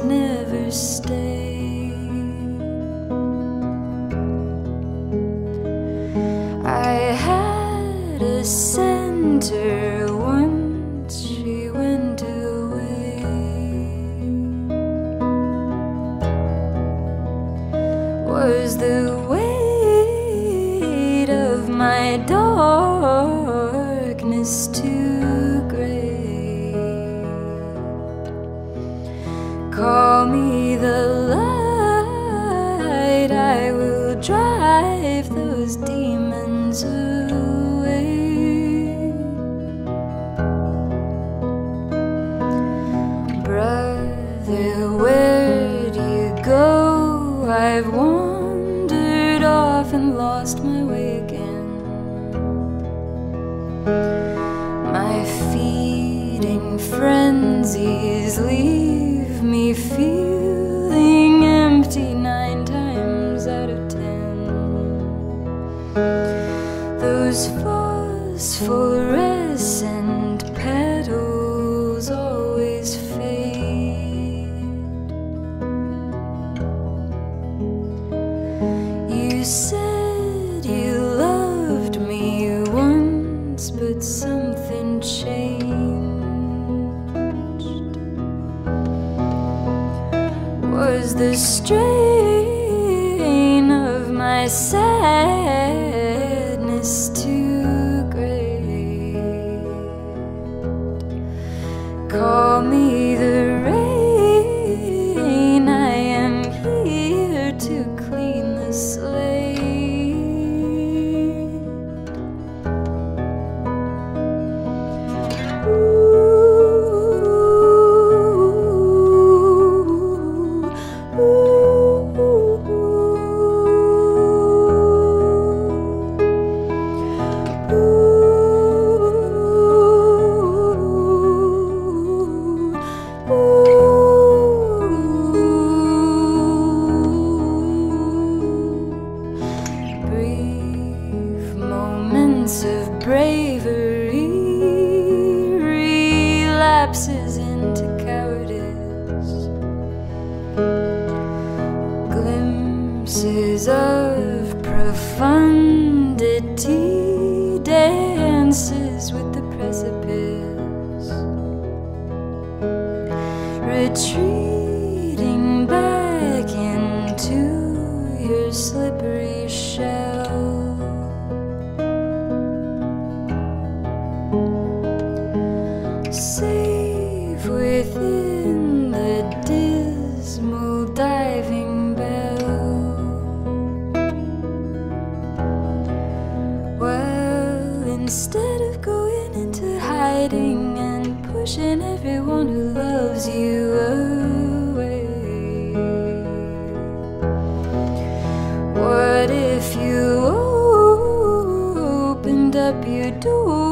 never stay. I had a center once she went away. Was the weight of my darkness too Call me the light, I will drive those demons away. Brother, where do you go? I've wandered off and lost my way again. My feeding frenzies leave me feeling empty nine times out of ten. Those phosphorescent The strain of my sadness too bravery relapses into cowardice. Glimpses of profundity dances safe within the dismal diving bell. Well, instead of going into hiding and pushing everyone who loves you away, what if you opened up your door?